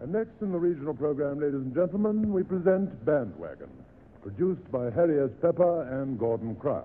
And next in the regional program, ladies and gentlemen, we present Band Waggon, produced by Harry S. Pepper and Gordon Crier.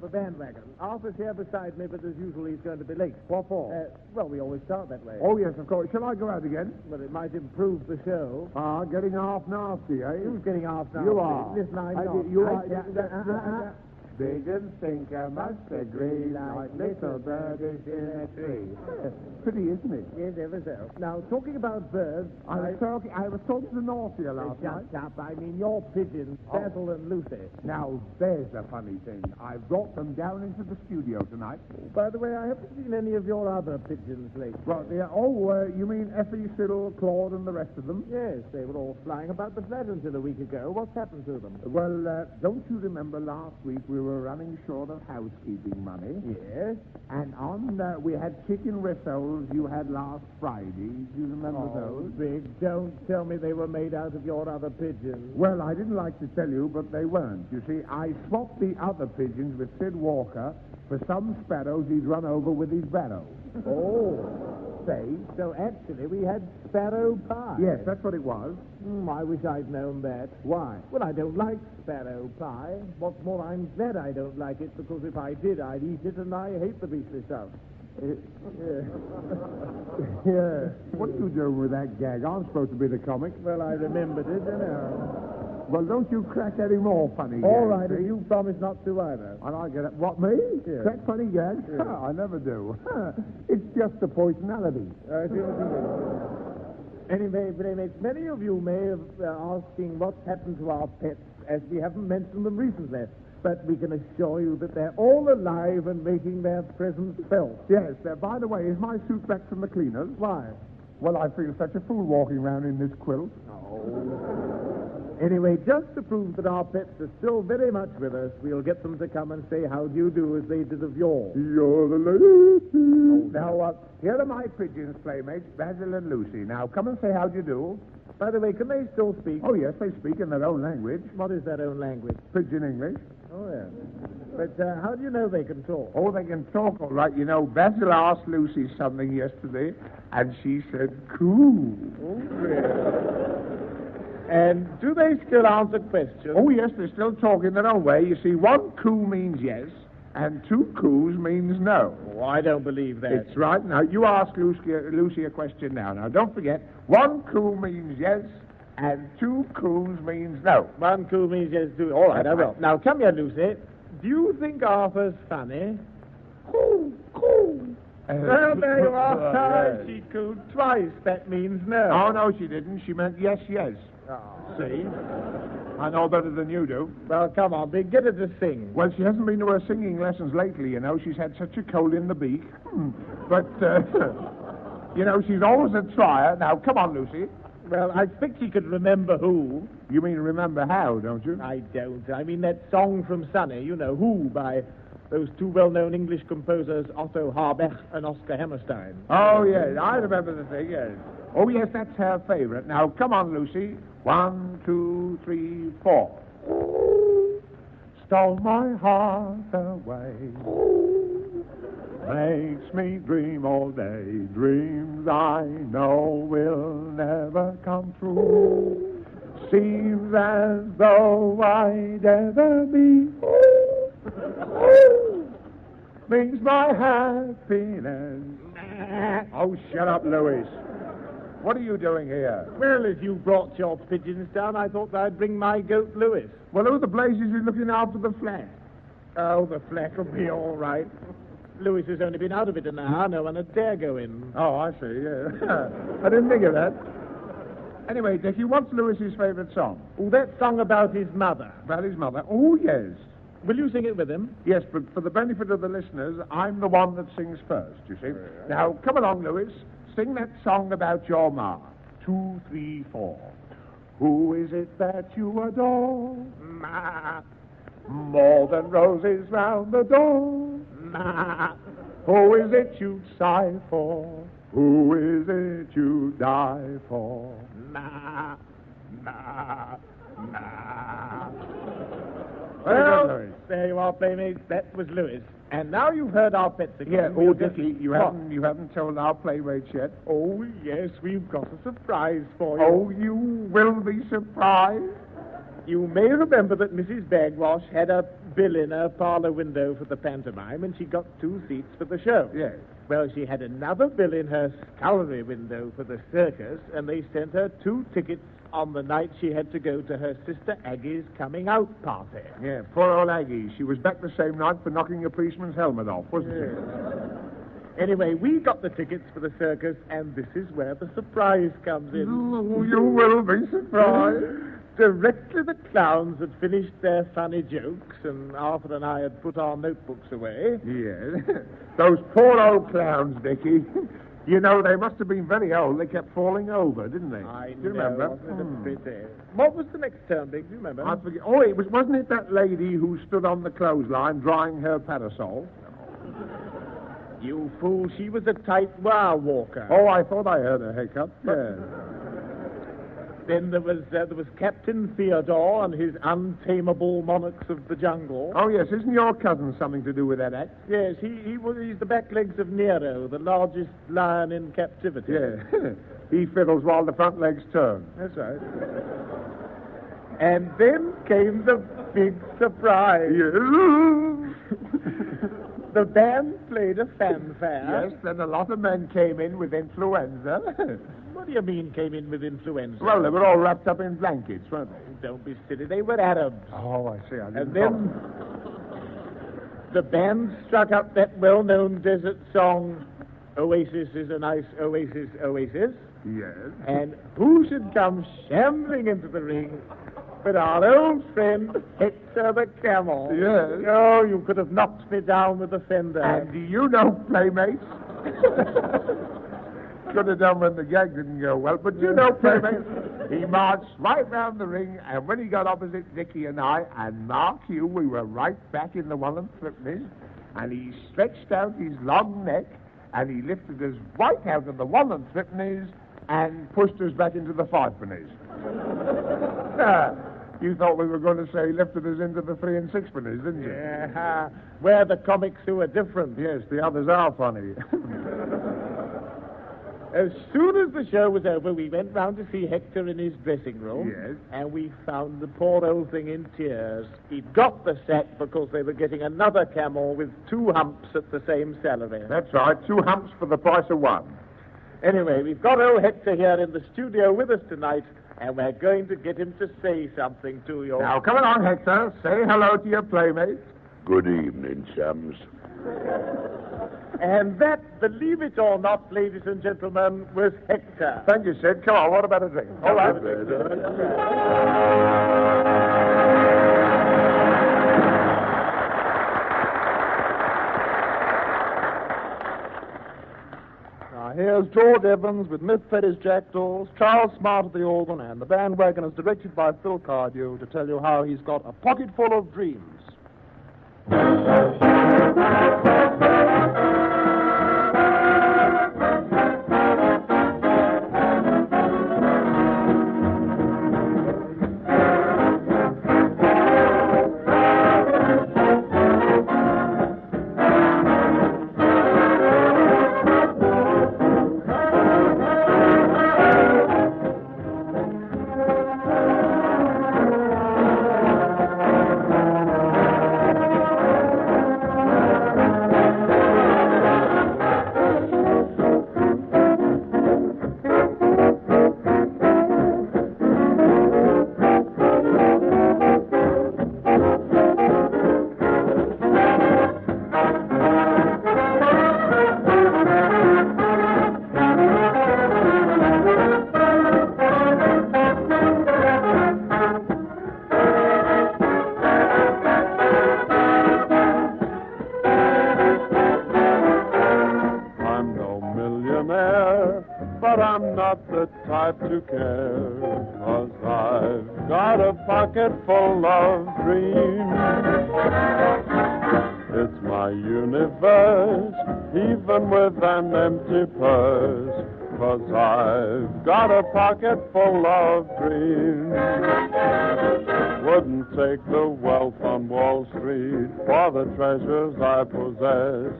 With another Band Waggon. Arthur's here beside me, but as usual, he's going to be late. What for? Uh, well, we always start that way. oh, yes, of course. Shall I go out again? Well, it might improve the show. Ah, getting half nasty, eh? Who's getting off nasty? You are. Listen, I'm I not. did- you I are. said yeah, that- yeah, uh, uh, uh, yeah. Big and stinker must agree like little birdies in a tree. Pretty, isn't it? Yes, ever so. Now, talking about birds, I was talking. I was talking to Northia last night. Shut up. I mean, your pigeons, Oh. Basil and Lucy. Now, there's the funny thing. I brought them down into the studio tonight. By the way, I haven't seen any of your other pigeons lately. Well, yeah, oh, uh, you mean Effie, Siddle, Claude, and the rest of them? Yes, they were all flying about the flat until a week ago. What's happened to them? Well, uh, don't you remember last week we were running short of housekeeping money? Yes. And on, uh, we had chicken rissoles you had last Friday. Do you remember Oh, those? Big, don't tell me they were made out of your other pigeons. Well, I didn't like to tell you, but they weren't. You see, I swapped the other pigeons with Syd Walker for some sparrows he'd run over with his barrow. Oh, say, so actually we had sparrow pie. Yes, that's what it was. Hmm, I wish I'd known that. Why? Well, I don't like sparrow pie. What's more, I'm glad I don't like it because if I did, I'd eat it, and I hate the beastly stuff. yeah. What are you doing with that gag? I'm supposed to be the comic. Well, I remembered it, you know. Well, don't you crack any more funny All gags, right, see? you promise not to either. And I get it. What, me? Yes. Crack funny gags? Yes. I never do. it's just a personality. Uh, Anyway, Bremix, many of you may have uh, asking what's happened to our pets, as we haven't mentioned them recently. But we can assure you that they're all alive and making their presence felt. Yes, uh, by the way, is my suit back from the cleaners? Why? Well, I feel such a fool walking around in this quilt. Anyway, just to prove that our pets are still very much with us, we'll get them to come and say how do you do as they did of yore. You're the lady. Now, uh, here are my pigeons, playmates, Basil and Lucy. Now, come and say how do you do. By the way, can they still speak? Oh, yes, they speak in their own language, What is their own language? Pigeon English. Oh, yes. But uh, how do you know they can talk? Oh, they can talk all right. You know, Basil asked Lucy something yesterday, and she said, coo. And do they still answer questions? Oh, yes, they're still talking their own way. You see, one coo means yes, and two coos means no. Oh, I don't believe that. It's right. Now, you ask Lucy, Lucy a question now. Now, don't forget, one coo means yes, and two coos means no. One cool means yes, do. All right, I will. Now, come here, Lucy. Do you think Arthur's funny? Coo, coo. Well, there you are. yes. She cooed twice. That means no. Oh, no, she didn't. She meant yes, yes. Oh. See? I know better than you do. Well, come on, Big. Get her to sing. Well, she hasn't been to her singing lessons lately, you know. She's had such a cold in the beak. Hmm. But, uh, you know, she's always a trier. Now, come on, Lucy. Well, I think she could remember who. You mean remember how, don't you? I don't. I mean that song from Sunny, you know, Who, by those two well-known English composers, Otto Harbach and Oscar Hammerstein. Oh, yes, I remember the thing, yes. Oh, yes, that's her favorite. Now, come on, Lucy. One, two, three, four. Stole my heart away. Makes me dream all day. Dreams I know will never come true. Seems as though I'd ever be. Brings my happiness. Oh, shut up, Lewis. What are you doing here? Well, as you brought your pigeons down, I thought I'd bring my goat Lewis. Well, who the blazes is looking after the flat? Oh, the flat will be all right. Lewis has only been out of it an hour. No one had dare go in. Oh, I see, yeah. I didn't think of that. Anyway, Dickie, what's Lewis's favourite song? Oh, that song about his mother. About his mother? Oh, yes. Will you sing it with him? Yes, but for the benefit of the listeners, I'm the one that sings first, you see. Now, come along, Lewis. Sing that song about your ma. Two, three, four. Who is it that you adore? Ma, More than roses round the door. ma, Who is it you'd sigh for? Who is it you'd die for? ma, ma, ma. Well, there you are, playmates. That was Lewis. And now you've heard our pets again. Yeah, oh, just- Dickie, you What? haven't, you haven't told our playmates yet. Oh, yes, we've got a surprise for you. Oh, you will be surprised. You may remember that Mrs. Bagwash had a bill in her parlor window for the pantomime, and she got two seats for the show. Yes. Well, she had another bill in her scullery window for the circus, and they sent her two tickets on the night she had to go to her sister Aggie's coming out party. Yeah, poor old Aggie. She was back the same night for knocking a policeman's helmet off, wasn't she? Anyway, we got the tickets for the circus, and this is where the surprise comes in. Oh, you will be surprised. Directly the clowns had finished their funny jokes, and Arthur and I had put our notebooks away. Yes. Those poor old clowns, Dickie. You know, they must have been very old. They kept falling over, didn't they? I Do you know, remember? wasn't it a Hmm. What was the next term, Dick? Do you remember? I forget. Oh, it was wasn't it that lady who stood on the clothesline drying her parasol? You fool, she was a tight wire walker. Oh, I thought I heard a hiccup. Yeah. Then there was uh, there was Captain Theodore and his untamable monarchs of the jungle. Oh yes, isn't your cousin something to do with that act? Yes, he, he was he's the back legs of Nero, the largest lion in captivity. Yeah. he fiddles while the front legs turn. That's right. And then came the big surprise. The band played a fanfare. yes, then a lot of men came in with influenza. What do you mean came in with influenza? well, they were all wrapped up in blankets, weren't they? Don't be silly. They were Arabs. Oh, I see. I And then the band struck up that well-known desert song, Oasis is a nice oasis, oasis. Yes. And who should come shambling into the ring but our old friend Hector the Camel? Yes. Oh, you could have knocked me down with a fender. And do you know, playmates? Could have done when the gag didn't go well, but you know, playmates. He marched right round the ring, and when he got opposite Dickie and I, and mark you, we were right back in the one and threepennies, and he stretched out his long neck, and he lifted us right out of the one and threepennies, and pushed us back into the five Ah, you thought we were going to say lifted us into the three and sixpennies, didn't you? Yeah, uh, we're the comics who are different. Yes, the others are funny. As soon as the show was over, we went round to see Hector in his dressing room. Yes. And we found the poor old thing in tears. He'd got the sack because they were getting another camel with two humps at the same salary. That's right, two humps for the price of one. Anyway, we've got old Hector here in the studio with us tonight, and we're going to get him to say something to you. Now, come along, Hector. Say hello to your playmates. Good evening, chums. And that, believe it or not, ladies and gentlemen, was Hector. Thank you, Syd. Come on, what about a drink? All right. Here's George Evans with Miss Fetty's Jackdaws, Charles Smart at the organ, and the Band Waggon is directed by Phil Cardew to tell you how he's got a pocket full of dreams. Treasures I possess.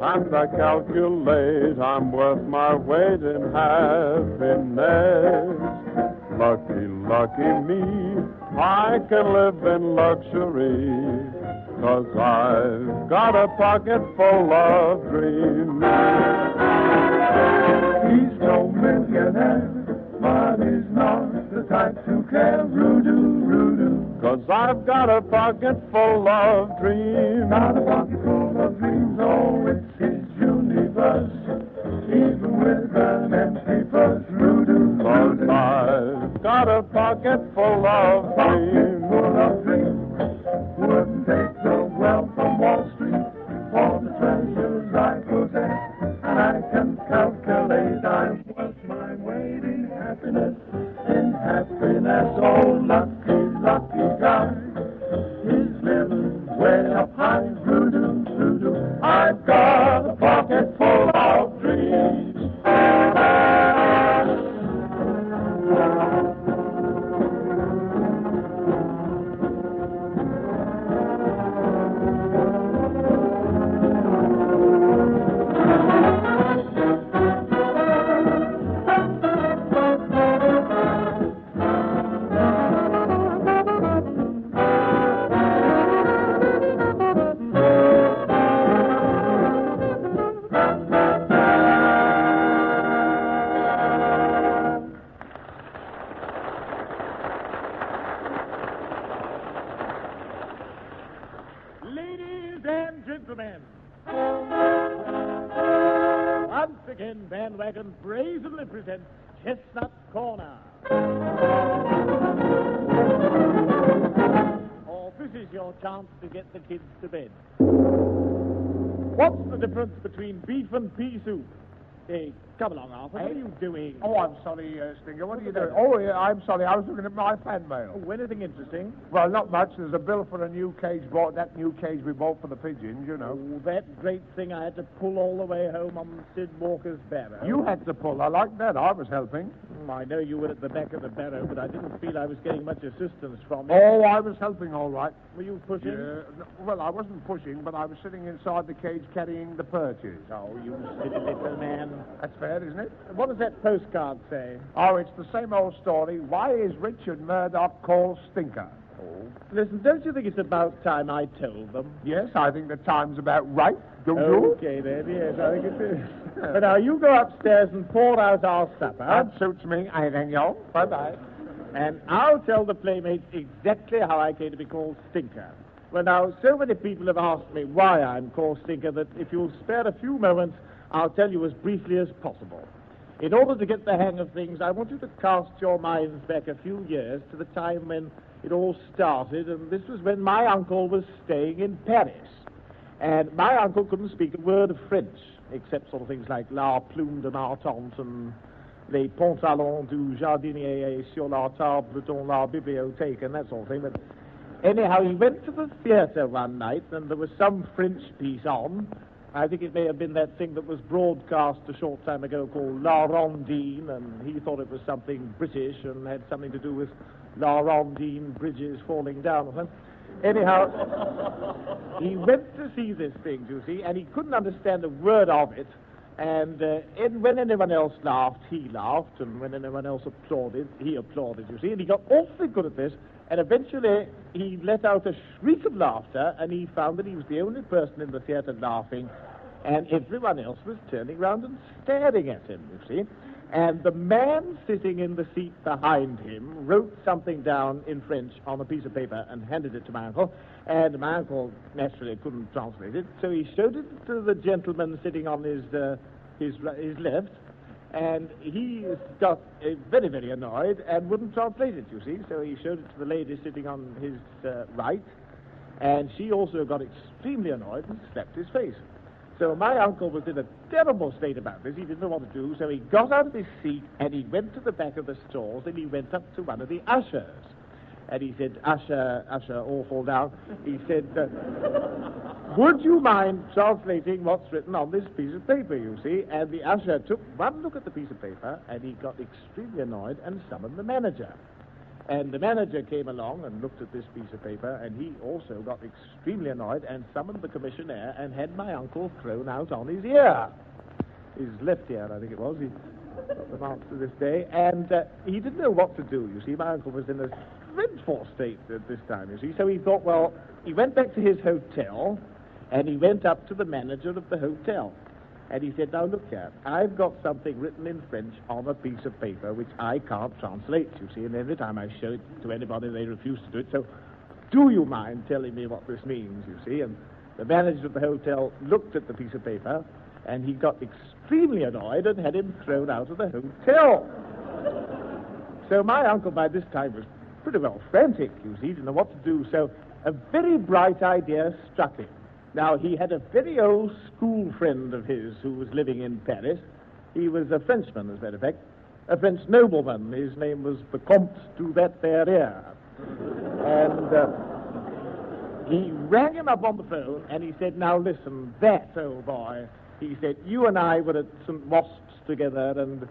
And I calculate I'm worth my weight in happiness. Lucky, lucky me, I can live in luxury. Cause I've got a pocket full of dreams. He's no millionaire, but he's not the type to care. Roo-doo, roo-doo. Cause I've got a pocket full of dreams. Got a pocket full of dreams, oh, it's his universe. Even with an empty purse, Cause. I've got a pocket full of dreams. The difference between beef and pea soup? Hey, come along, Arthur. What are you doing? Oh, I'm sorry, uh, Stinker. What are you doing? Oh, yeah, I'm sorry. I was looking at my fan mail. Oh, anything interesting? Well, not much. There's a bill for a new cage bought. That new cage we bought for the pigeons, you know. Oh, that great thing I had to pull all the way home on Syd Walker's barrow. You had to pull. I like that. I was helping. Mm, I know you were at the back of the barrow, but I didn't feel I was getting much assistance from you. Oh, I was helping all right. Were you pushing? Yeah, no, well, I wasn't pushing, but I was sitting inside the cage carrying the perches. Oh, you silly little man. That's fair, isn't it? What does that postcard say? Oh, it's the same old story. Why is Richard Murdoch called Stinker? Oh. Listen, don't you think it's about time I told them? Yes, I think the time's about right. Don't you? Okay, then, yes, I think it is. but now you go upstairs and pour out our supper, That suits me. I thank you. Bye-bye. and I'll tell the playmates exactly how I came to be called Stinker. Well, now, so many people have asked me why I'm called Stinker that if you'll spare a few moments, I'll tell you as briefly as possible. In order to get the hang of things, I want you to cast your minds back a few years to the time when it all started, and this was when my uncle was staying in Paris. And my uncle couldn't speak a word of French, except sort of things like La Plume de ma tante and Les pantalons du jardinier sur la table dans la bibliothèque and that sort of thing. But anyhow, he went to the theatre one night, and there was some French piece on. I think it may have been that thing that was broadcast a short time ago called La Rondine, and he thought it was something British and had something to do with La Rondine bridges falling down or something. Anyhow, he went to see this thing, you see, and he couldn't understand a word of it. And, uh, and when anyone else laughed, he laughed, and when anyone else applauded, he applauded, you see. And he got awfully good at this, and eventually he let out a shriek of laughter, and he found that he was the only person in the theatre laughing, and everyone else was turning round and staring at him, you see. And the man sitting in the seat behind him wrote something down in French on a piece of paper and handed it to my uncle. And my uncle naturally couldn't translate it, so he showed it to the gentleman sitting on his uh, his his left, and he got uh, very very annoyed and wouldn't translate it. You see, so he showed it to the lady sitting on his uh, right, and she also got extremely annoyed and slapped his face. So my uncle was in a terrible state about this. He didn't know what to do, so he got out of his seat and he went to the back of the stalls and he went up to one of the ushers. And he said, Usher, Usher, awful now. He said, uh, Would you mind translating what's written on this piece of paper, you see? And the usher took one look at the piece of paper and he got extremely annoyed and summoned the manager. And the manager came along and looked at this piece of paper, and he also got extremely annoyed and summoned the commissionaire and had my uncle thrown out on his ear. His left ear, I think it was. He got the marks to this day. And uh, he didn't know what to do, you see. My uncle was in a dreadful state at this time, you see. So he thought, well, he went back to his hotel, and he went up to the manager of the hotel. And he said, Now look here, I've got something written in French on a piece of paper which I can't translate, you see, and every time I show it to anybody, they refuse to do it. So, do you mind telling me what this means, you see? And the manager of the hotel looked at the piece of paper, and he got extremely annoyed and had him thrown out of the hotel. So my uncle by this time was pretty well frantic, you see, didn't know what to do. So a very bright idea struck him. Now, he had a very old school friend of his who was living in Paris. He was a Frenchman, as a matter of fact, a French nobleman. His name was the Comte du Verrières. And uh, he rang him up on the phone and he said, Now listen, that old boy, he said, you and I were at St. Wasps together and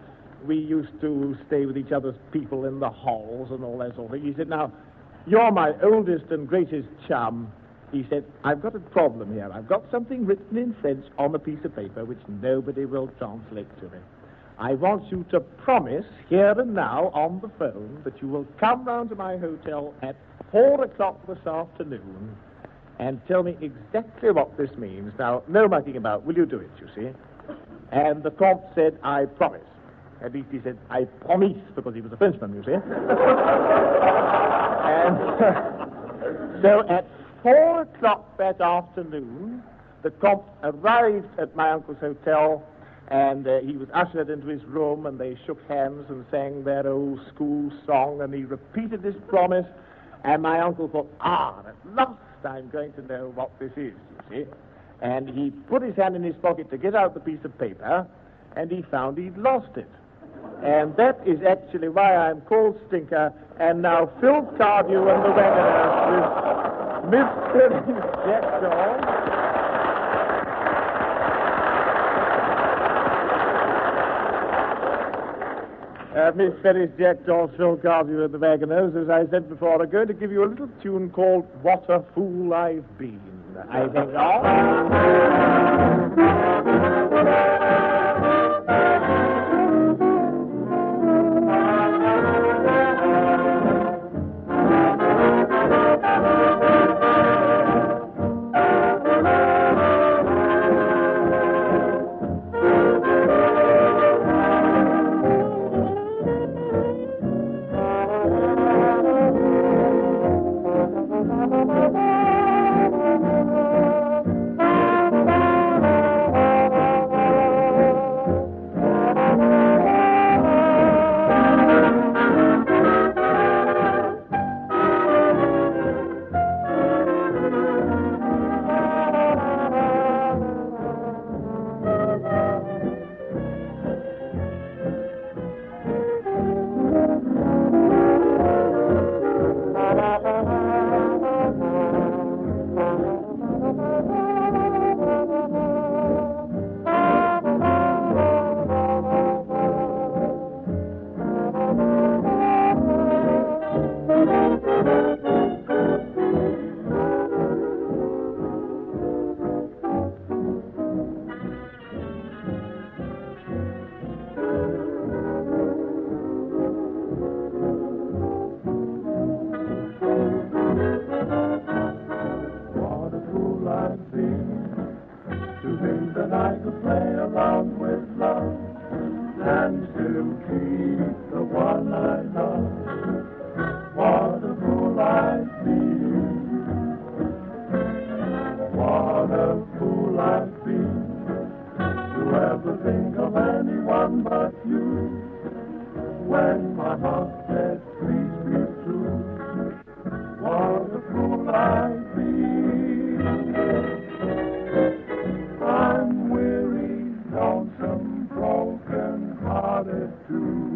we used to stay with each other's people in the halls and all that sort of thing. He said, Now, you're my oldest and greatest chum. He said, I've got a problem here. I've got something written in French on a piece of paper which nobody will translate to me. I want you to promise here and now on the phone that you will come round to my hotel at four o'clock this afternoon and tell me exactly what this means. Now, no mucking about. Will you do it, you see? And the Comte said, I promise. At least he said, I promise, because he was a Frenchman, you see. and so at four o'clock that afternoon, the Comte arrived at my uncle's hotel, and uh, he was ushered into his room, and they shook hands and sang their old school song, and he repeated his promise, and my uncle thought, ah, at last I'm going to know what this is, you see. And he put his hand in his pocket to get out the piece of paper, and he found he'd lost it. And that is actually why I'm called Stinker, and now Phil Cardew and the Wagoners with Mr. Jackdaw. Uh, Miss Ferris Jackdaw, Phil Cardew and the Wagoners, as I said before, are going to give you a little tune called What a Fool I've Been. I think to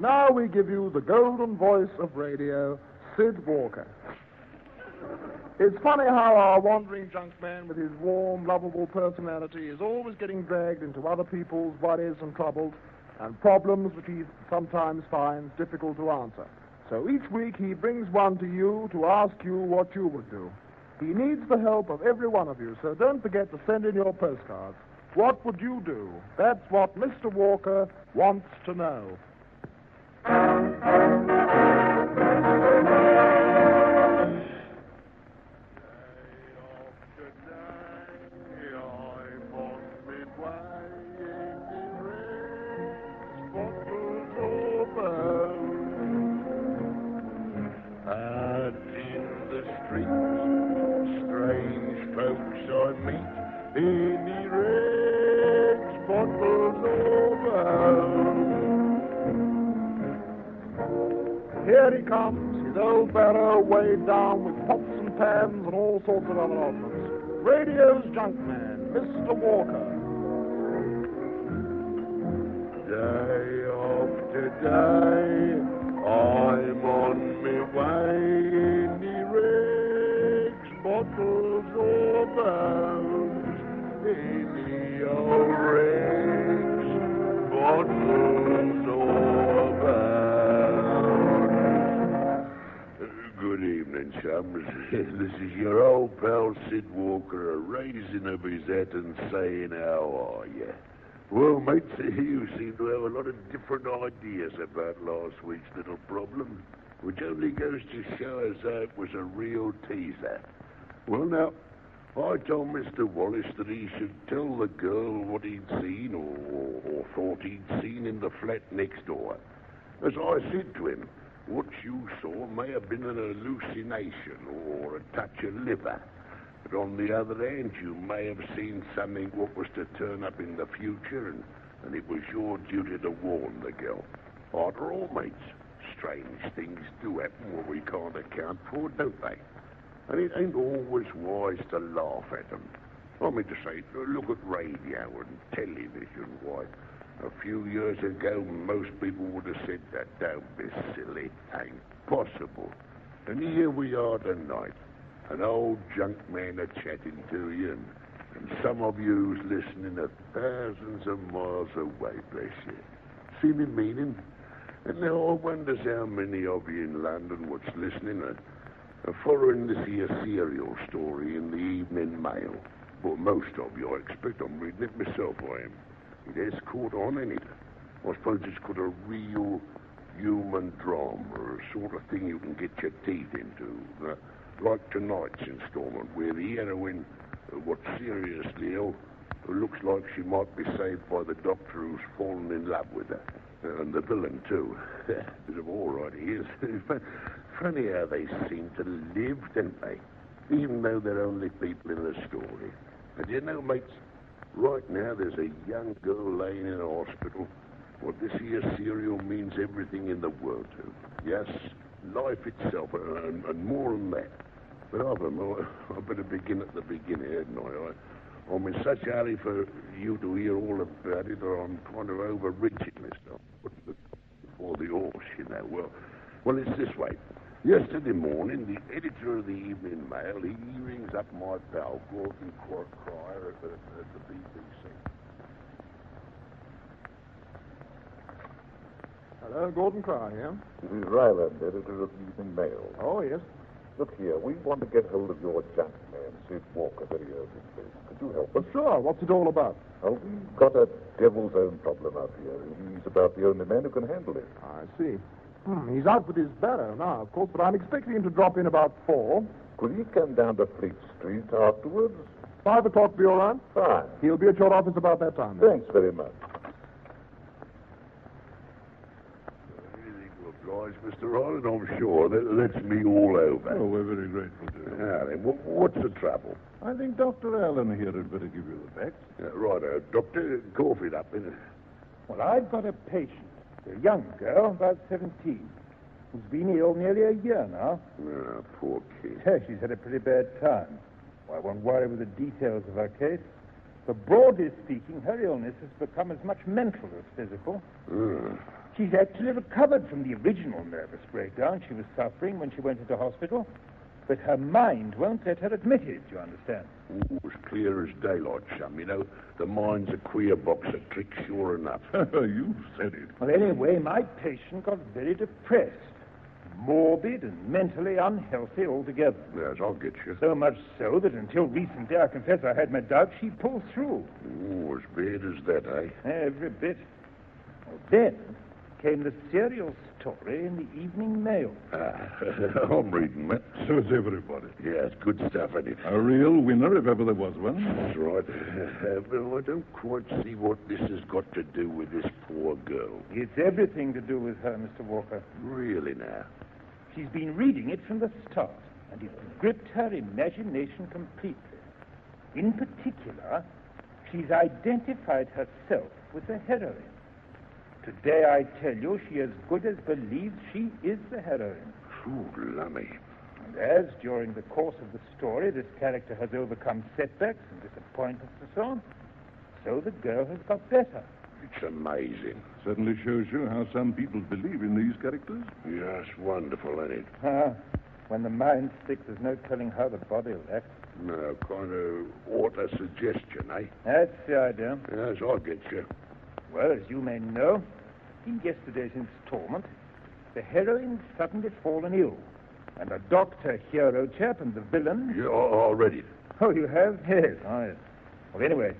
Now we give you the golden voice of radio, Syd Walker. It's funny how our wandering junk man with his warm, lovable personality is always getting dragged into other people's worries and troubles and problems which he sometimes finds difficult to answer. So each week he brings one to you to ask you what you would do. He needs the help of every one of you, so don't forget to send in your postcards. What would you do? That's what Mr. Walker wants to know. And This is your old pal Syd Walker, a raising of his hat and saying, How are you? Well, mates, you seem to have a lot of different ideas about last week's little problem, which only goes to show us how it was a real teaser. Well, now, I told Mr. Wallace that he should tell the girl what he'd seen or, or, or thought he'd seen in the flat next door. As I said to him, what you saw may have been an hallucination or a touch of liver. But on the other hand, you may have seen something what was to turn up in the future, and, and it was your duty to warn the girl. After all, mates, strange things do happen what we can't account for, don't they? And it ain't always wise to laugh at them. I mean to say, look at radio and television. Why, a few years ago, most people would have said that. Don't be silly. Ain't possible. And here we are tonight. An old junk man a chatting to you, and, and some of you's listening a thousands of miles away, bless you. See me meaning? And now I wonders how many of you in London what's listening are, are following this here serial story in the evening mail. Well, most of you, I expect I'm reading it myself, I am. It has caught on, ain't it? I suppose it's called a real human drama, a sort of thing you can get your teeth into. Uh, like tonight's installment, where the heroine, uh, what's seriously ill, looks like she might be saved by the doctor who's fallen in love with her. Uh, and the villain, too. Bit of all right, he is. Funny how they seem to live, don't they? Even though they're only people in the story. And you know, mates, right now there's a young girl laying in a hospital. What this here serial means everything in the world to. Yes, life itself, and, and more than that. But I've, um, I better begin at the beginning, hadn't I? I I'm in such a hurry for you to hear all about it, or I'm kind of overreaching myself. Before the horse, you know. Well, well, it's this way. Yesterday morning, the editor of the Evening Mail, he rings up my pal, Gordon Cor- at, at, at the BBC. Hello, Gordon Crier here. This is Ryland, editor of the Evening Mail. Oh, yes. Look here, we want to get hold of your gentleman, Sid Walker, very urgently. Could you help us? Sure. What's it all about? Well, we've got a devil's own problem up here. He's about the only man who can handle it. I see. Hmm, he's out with his barrow now, of course, but I'm expecting him to drop in about four. Could he come down to Fleet Street afterwards? Five o'clock be all right? Fine. He'll be at your office about that time. then. Thanks very much. Anything to oblige, Mr. Ryland, I'm sure. That, that's me all over. Oh, we're very grateful to you. Now then, what, what's the trouble? I think Dr. Allen here had better give you the facts. Uh, righto, Doctor, cough it up, innit? Well, I've got a patient, a young girl, about 17, who's been ill nearly a year now. Ah, poor kid. Yeah, she's had a pretty bad time. Well, I won't worry with the details of her case. But broadly speaking, her illness has become as much mental as physical. Ah, She's actually recovered from the original nervous breakdown she was suffering when she went into hospital. But her mind won't let her admit it, you understand? ooh, as clear as daylight, chum. You know, the mind's a queer box of tricks, sure enough. you said it. Well, anyway, my patient got very depressed, morbid, and mentally unhealthy altogether. Yes, I'll get you. So much so that until recently, I confess I had my doubts she pulled through. Ooh, as bad as that, eh? Every bit. Well, then came the serial story in the Evening Mail. Ah, I'm reading, Matt. So is everybody. Yeah, it's good stuff, ain't it? A real winner, if ever there was one. That's right. Uh, but I don't quite see what this has got to do with this poor girl. It's everything to do with her, Mr. Walker. Really now? She's been reading it from the start, and it's gripped her imagination completely. In particular, she's identified herself with the heroine. Today, I tell you, she as good as believes she is the heroine. True, lummy. And as, during the course of the story, this character has overcome setbacks and disappointments and so on, so the girl has got better. It's amazing. Certainly shows you how some people believe in these characters. Yes, wonderful, ain't it? Ah, when the mind sticks, there's no telling how the body will act. No, kind of auto-suggestion, eh? That's the idea. Yes, I'll get you. Well, as you may know, in yesterday's installment, the heroine's suddenly fallen ill. And a doctor, hero chap, and the villain. Yeah, I, I read it. Oh, you have? Yes. I. yes. Well, anyway,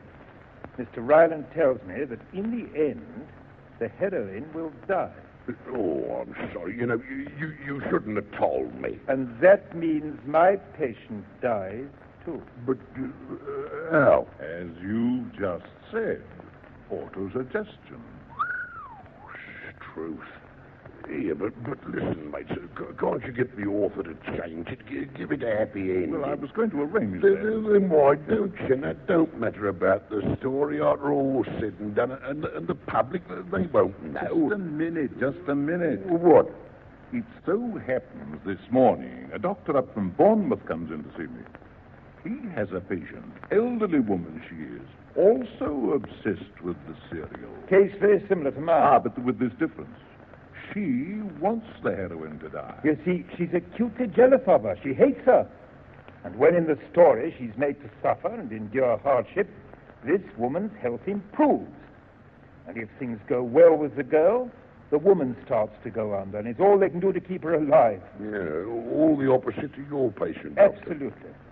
Mr. Ryland tells me that in the end, the heroine will die. Oh, I'm sorry. You know, you, you, you shouldn't have told me. And that means my patient dies, too. But, uh, how? As you just said, autosuggestion. Truth. Yeah, but, but listen, mate, c- can't you get the author to change it? G- give it a happy ending. Well, I was going to arrange Then, that. then- why don't you? Now, don't matter about the story after all said and done. And, and the public, they won't Just a know. minute, just a minute. What? It so happens this morning a doctor up from Bournemouth comes in to see me. He has a patient, elderly woman she is, also obsessed with the serial. Case very similar to mine. Ah, but with this difference. She wants the heroine to die. You see, she's acutely jealous of her. She hates her. And when in the story she's made to suffer and endure hardship, this woman's health improves. And if things go well with the girl, the woman starts to go under, and it's all they can do to keep her alive. Yeah, all the opposite to your patient. Absolutely. Yeah,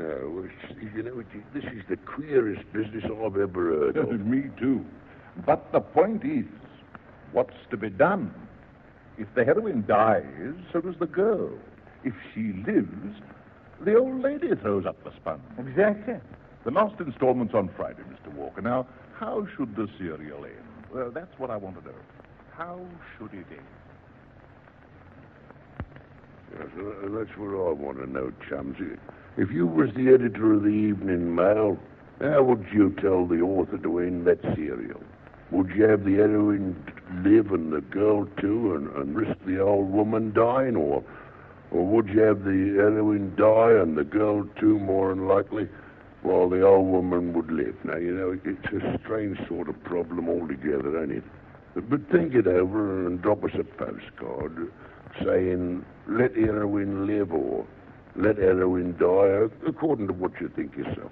well, you know, this is the queerest business I've ever heard of. me too. But the point is, what's to be done? If the heroine dies, so does the girl. If she lives, the old lady throws up the sponge. Exactly. The last installment's on Friday, Mr. Walker. Now, how should the serial end? Well, that's what I want to know. How should it end? Yes, uh, that's what I want to know, chums. If you was the editor of the Evening Mail, how would you tell the author to end that serial? Would you have the heroine live and the girl too and, and risk the old woman dying? Or, or would you have the heroine die and the girl too, more than likely, while the old woman would live? Now, you know, it's a strange sort of problem altogether, ain't it? But think it over and drop us a postcard saying, let heroine live or let heroine die, according to what you think yourself.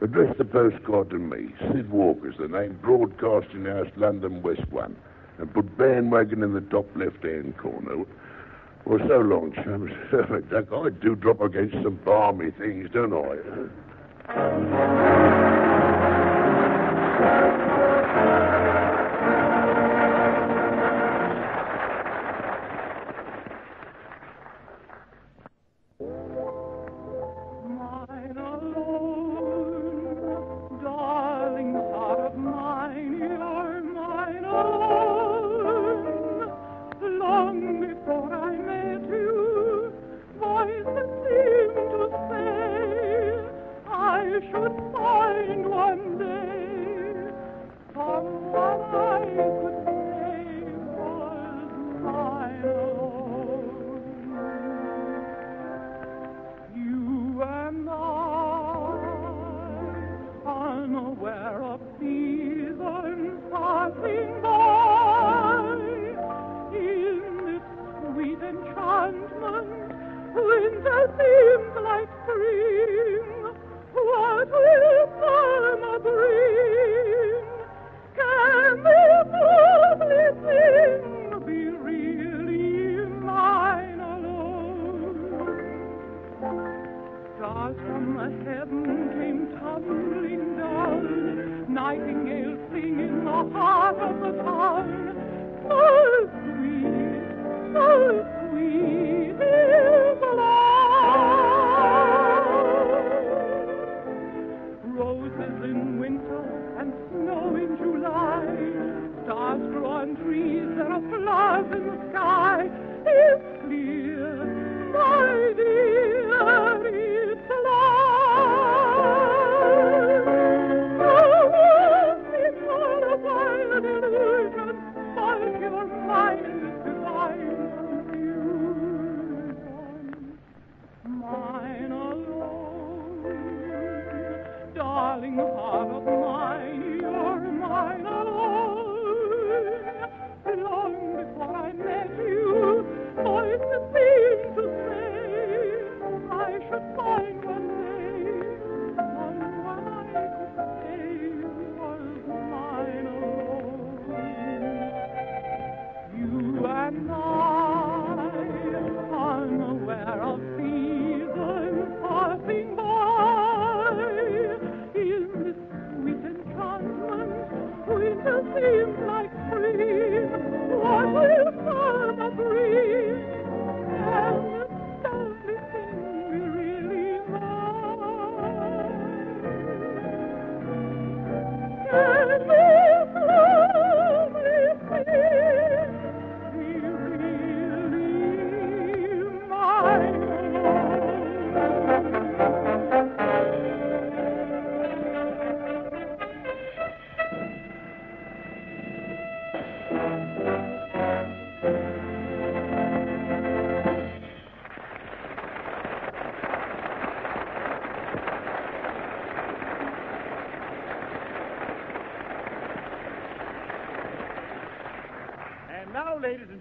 Address the postcard to me. Syd Walker's the name, Broadcasting House, London, West 1. and put Band Waggon in the top left-hand corner. Well, so long, chums. Duck, I do drop against some balmy things, don't I?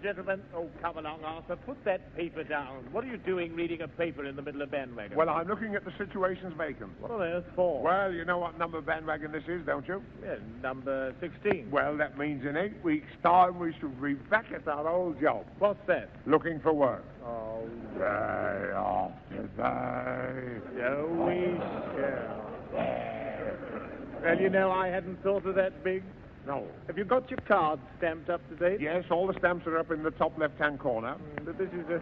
gentlemen, oh, come along, Arthur. Put that paper down. What are you doing reading a paper in the middle of Band Waggon? Well, I'm looking at the situations vacant. What on earth for? Well, you know what number Band Waggon this is, don't you? Yeah, number 16. Well, that means in eight weeks' time we should be back at our old job, What's that? looking for work. Oh, Day after day. so we shall. Well, you know, I hadn't thought of that big. No. Have you got your cards stamped up to date? Yes, all the stamps are up in the top left-hand corner. Mm, But this is a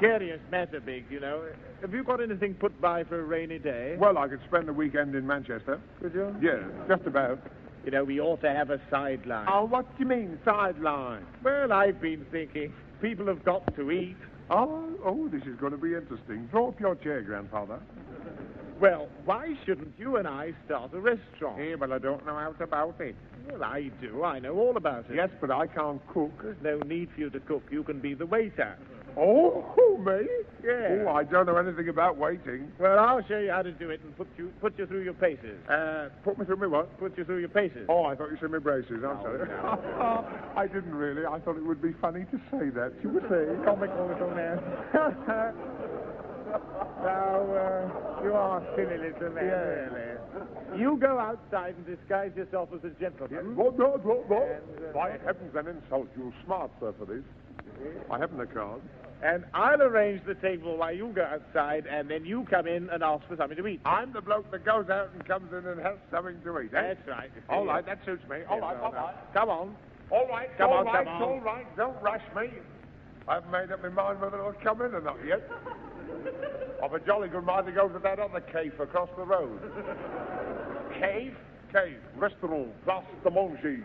serious matter, Big, you know. Have you got anything put by for a rainy day? Well, I could spend the weekend in Manchester. Could you? Yes, just about. You know, we ought to have a sideline. Oh, what do you mean, sideline? Well, I've been thinking. People have got to eat. Oh, oh, this is going to be interesting. Draw up your chair, Grandfather. Well, why shouldn't you and I start a restaurant? Yeah, but I don't know how about it. Well, I do. I know all about it. Yes, but I can't cook. There's no need for you to cook. You can be the waiter. Oh, who, me? Yeah. Oh, I don't know anything about waiting. Well, I'll show you how to do it and put you put you through your paces. Uh, put me through my what? Put you through your paces. Oh, I thought you said me braces. I'm No, sorry. no. I didn't really. I thought it would be funny to say that. You would say, comical little man. Now, uh, you are silly little man, really. You go outside and disguise yourself as a gentleman. What, what, what, what? And, uh, By heavens and insult, you smart, sir, for this. I haven't a card. And I'll arrange the table while you go outside, and then you come in and ask for something to eat. I'm the bloke that goes out and comes in and has something to eat. Eh? That's right. All right, that suits me. All Yeah, right, well, right. Come on. All right, Come all on, right, come on. all right. Don't rush me. I haven't made up my mind whether I'll come in or not yet. I've a jolly good mind to go to that other cave across the road. Cave? Cave, restaurant, place de manger,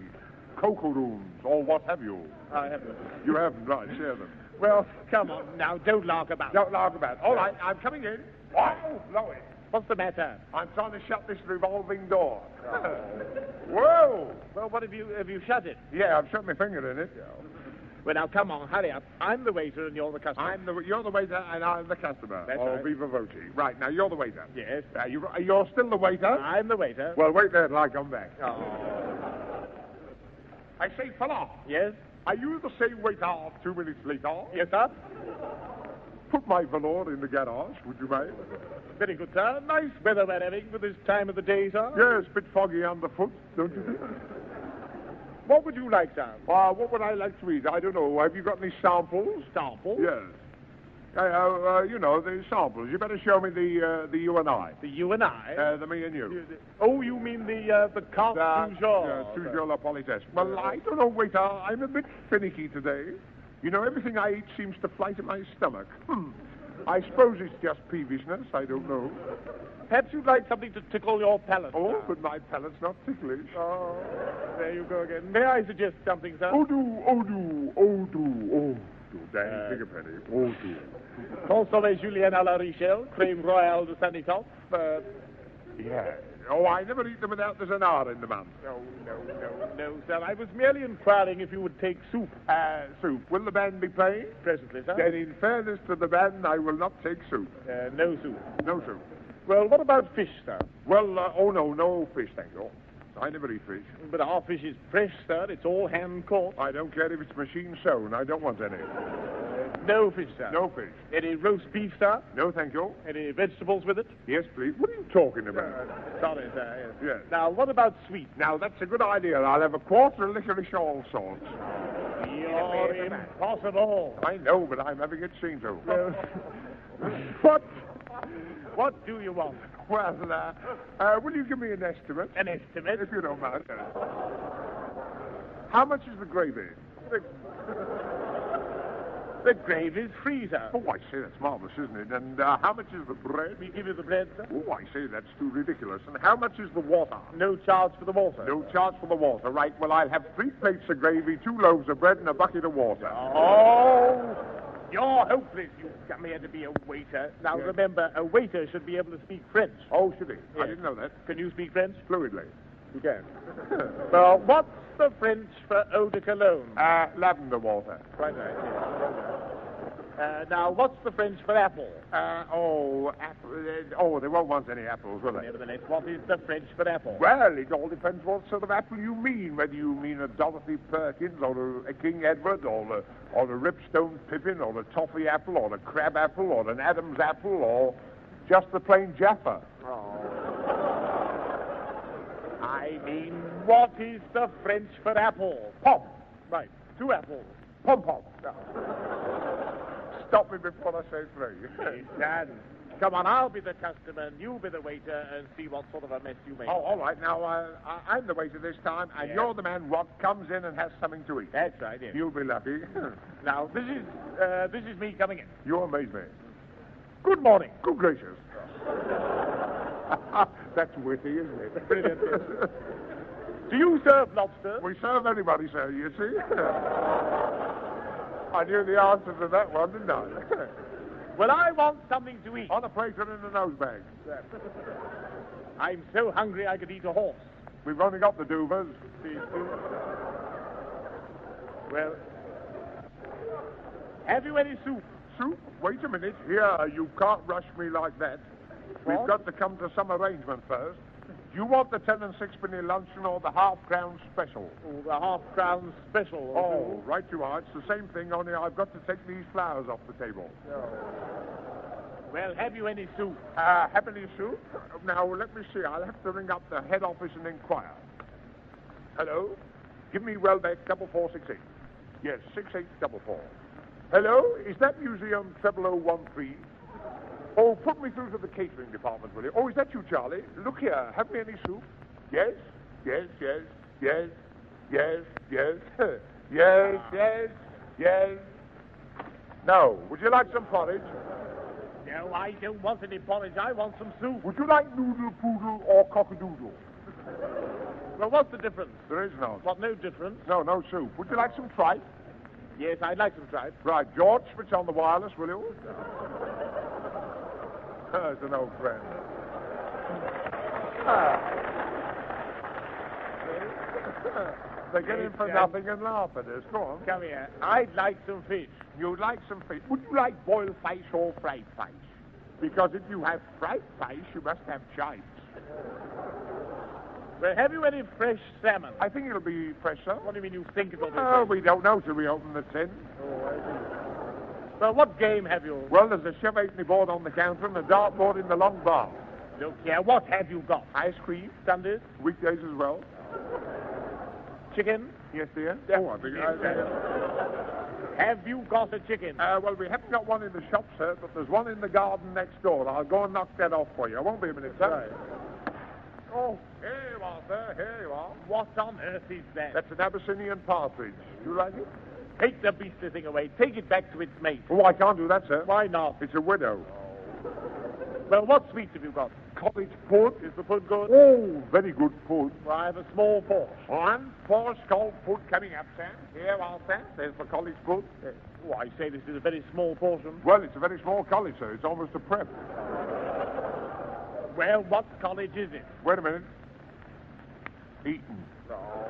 cocoa rooms, or what have you. I haven't. You haven't, right, share them. Well, come on now. Don't lark about. Don't laugh about. All right, I'm coming in. Oh, blow it. What's the matter? I'm trying to shut this revolving door. Whoa! Well, what have you have you shut it? Yeah, I've shut my finger in it. Well, now come on, hurry up. I'm the waiter and you're the customer. I'm the, you're the waiter and I'm the customer. That's oh, right. viva voce. Right, now you're the waiter. Yes. Uh, you, you're still the waiter? I'm the waiter. Well, wait there till I come back. Oh. I say, fella, Yes. are you the same waiter two minutes later? Yes, sir. Put my velour in the garage, would you mind? Very good, sir. Nice weather we're having for this time of the day, sir. Yes, a bit foggy underfoot, don't you think? What would you like, sir? Uh, what would I like to eat? I don't know. Have you got any samples? Samples? Yes. Uh, uh, you know, the samples. You better show me the uh, the you and I. The you and I. Uh, the me and you. Oh, you mean the uh, the carte Uh, du jour? uh, toujours la politesse. Well, I don't know, waiter. I'm a bit finicky today. You know, everything I eat seems to fly to my stomach. Hmm. I suppose it's just peevishness. I don't know. Perhaps you'd like something to tickle your palate. Oh, but my palate's not ticklish. Oh, there you go again. May I suggest something, sir? Oh, do, oh, do, oh, do, oh, do. Danny, Uh, penny. Oh, do. Consommé Julien à la Richelle, crème royale de Saint-Nicolas. Uh, Yeah. Oh, I never eat them without there's an R in the man. no, no, no, no, sir. I was merely inquiring if you would take soup Uh, soup. Will the band be playing? presently, sir. Then, in fairness to the band, I will not take soup. Uh, no soup. No soup. Well, what about fish, sir? Well, uh, oh, no, no fish, thank you. I never eat fish. But our fish is fresh, sir. It's all hand caught. I don't care if it's machine sewn. I don't want any. No fish, sir. No fish. Any roast beef, sir? No, thank you. Any vegetables with it? Yes, please. What are you talking Uh, about? sorry, sir. Yes. Yes. Now, what about sweet? Now, that's a good idea. I'll have a quarter of licorice all sorts. You're impossible. I know, but I'm having it seen to. what? What do you want? Well, uh, uh, will you give me an estimate? An estimate? If you don't mind. How much is the gravy? The gravy's free, sir. Oh, I say, that's marvelous, isn't it? And uh, how much is the bread? We give you the bread, sir. Oh, I say, that's too ridiculous. And how much is the water? No charge for the water. No charge for the water, right? Well, I'll have three plates of gravy, two loaves of bread, and a bucket of water. Oh, you're hopeless. You come here to be a waiter. Now, Yes. remember, a waiter should be able to speak French. Oh, should he? I didn't know that. Can you speak French? Fluidly. You can. well, what's the French for eau de cologne? Uh, lavender water. Quite right. yes. Uh, now, what's the French for apple? Uh, oh, apple. Uh, oh, they won't want any apples, will they? Nevertheless, what is the French for apple? Well, it all depends what sort of apple you mean. Whether you mean a Dorothy Perkins or a, a King Edward or a, or a Ribston Pippin or a toffee apple or a crab apple or an Adam's apple or just the plain Jaffa. Oh. I mean, what is the French for apple? Pom. Right, two apples. Pom pom. Stop me before I say three. Yes, Dad. Come on, I'll be the customer and you'll be the waiter and see what sort of a mess you make. oh, all right. Now, uh, I- I'm the waiter this time, and Yeah. you're the man what comes in and has something to eat. That's right, yes. You'll be lucky. Now, this is, uh, this is me coming in. you amaze me. Good morning. Good gracious. That's witty, isn't it? Brilliant. Do you serve lobster? We serve anybody, sir, you see. I knew the answer to that one, didn't I? Well, I want something to eat. On a plate and in a nose bag. I'm so hungry I could eat a horse. We've only got the duvers. Well, have you any soup? Soup? Wait a minute. Here, you can't rush me like that. We've got to come to some arrangement first. Do you want the ten and sixpenny luncheon or the half crown special? Oh, the half crown special. Oh, right you are. It's the same thing, only I've got to take these flowers off the table. Well, have you any soup? Uh, have any soup? Now, let me see. I'll have to ring up the head office and inquire. Hello? Give me Welbeck double four six eight. Yes, six eight double four. Hello? Is that Museum treble O one three? Oh, put me through to the catering department, will you? Oh, is that you, Charlie? Look here. Have me any soup? Yes, yes, yes, yes, yes, yes, yes, yes, yes. No. Would you like some porridge? No, I don't want any porridge. I want some soup. Would you like noodle poodle or cockadoodle? Well, what's the difference? There is no. What, no difference? No, no soup. Would you like some tripe? Yes, I'd like some tripe. Right, George, switch on the wireless, will you? There's an old friend. Ah. They get in for nothing and laugh at us. Go on. Come here. I'd like some fish. You'd like some fish. Would you like boiled fish or fried fish? Because if you have fried fish, you must have chives. Well, have you any fresh salmon? I think it'll be fresh, sir. What do you mean you think it'll be Oh, fresh? we don't know till we open the tin. Oh, Well, what game have you? Well, there's a halfpenny board on the counter and a dartboard in the long bar. Look here, what have you got? Ice cream, Sundays? weekdays as well. Chicken? Yes, dear. Oh, I think I, Have you got a chicken? uh, well, we haven't got one in the shop, sir, but there's one in the garden next door. I'll go and knock that off for you. I won't be a minute, sir. Oh, here you are, sir. Here you are. What on earth is that? That's an Abyssinian partridge. Do you like it? Take the beastly thing away. Take it back to its mate. Oh, I can't do that, sir. Why not? It's a widow. Oh. Well, what sweets have you got? College pud. Is the food good? Oh, very good food. Well, I have a small portion. One four cold pud coming up, sir. Here, are, sir. There's the college pud. Oh, I say this is a very small portion. Well, it's a very small college, sir. It's almost a prep. Well, what college is it? Wait a minute. Eton. Oh.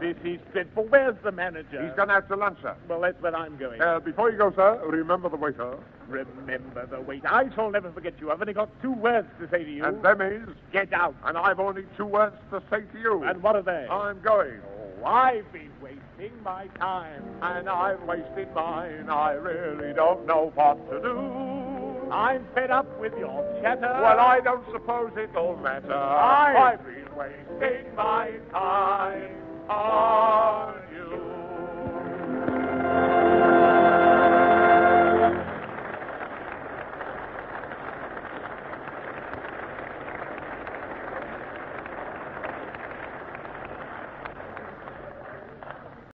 This is dreadful. Where's the manager? He's gone out to lunch, sir. Well, that's where I'm going. Uh, before you go, sir, remember the waiter. Remember the waiter. I shall never forget you. I've only got two words to say to you. And them is, Get out. and I've only two words to say to you. And what are they? I'm going. Oh, I've been wasting my time. And I've wasted mine. I really don't know what to do. I'm fed up with your chatter. Well, I don't suppose it'll matter. I- I've been wasting my time are you?